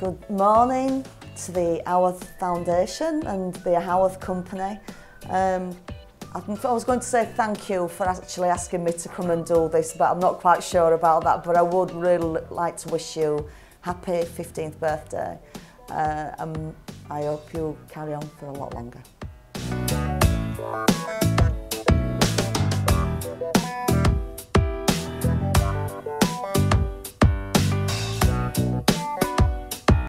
good morning to the Howarth Foundation and the Howarth Company. Um, I, I was going to say thank you for actually asking me to come and do this, but I'm not quite sure about that, but I would really like to wish you happy 15th birthday. Uh, um, I hope you carry on for a lot longer.